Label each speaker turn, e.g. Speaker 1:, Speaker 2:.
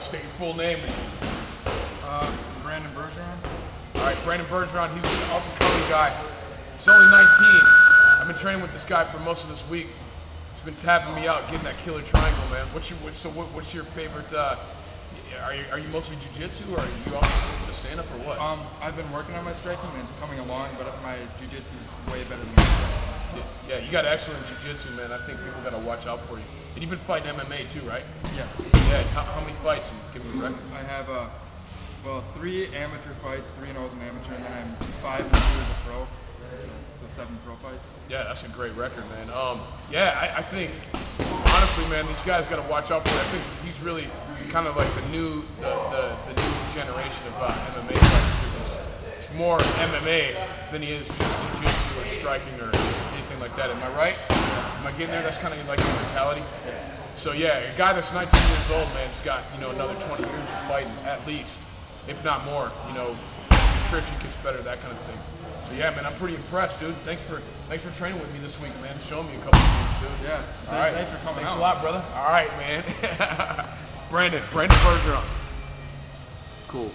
Speaker 1: State your full name.
Speaker 2: Uh, Brandon Bergeron.
Speaker 1: All right, Brandon Bergeron, he's an up and coming guy. He's only 19. I've been training with this guy for most of this week. He's been tapping me out, getting that killer triangle, man. What's your so what, what's your favorite? Uh, are you are you mostly jujitsu or are you also into stand up or what?
Speaker 2: Um, I've been working on my striking and it's coming along, but my jiu-jitsu is way better than my striking.
Speaker 1: Yeah, you got excellent jujitsu, man. I think people got to watch out for you. And you've been fighting MMA too, right?
Speaker 2: Yes.
Speaker 1: Yeah. How, how many fights? Give me a record.
Speaker 2: I have uh, well, three amateur fights, three and I was an amateur, and then I'm five and two as a pro. So seven pro fights.
Speaker 1: Yeah, that's a great record, man. Um, yeah, I, I think honestly, man, these guys got to watch out for. It. I think he's really kind of like the new the, the, the new generation of uh, MMA fighters. It's more MMA than he is just jiu-jitsu or striking or anything like that. Am I right? Am I getting there? That's kind of like your mentality. So yeah, a guy that's 19 years old, man, has got you know another 20 years of fighting at least, if not more. You know, nutrition gets better, that kind of thing. So yeah, man, I'm pretty impressed, dude. Thanks for thanks for training with me this week, man. Showing me a couple of things, dude.
Speaker 2: Yeah.
Speaker 1: All right.
Speaker 2: Thanks for coming
Speaker 1: Thanks
Speaker 2: out.
Speaker 1: a lot, brother. All right, man. Brandon, Brandon Bergeron. Cool.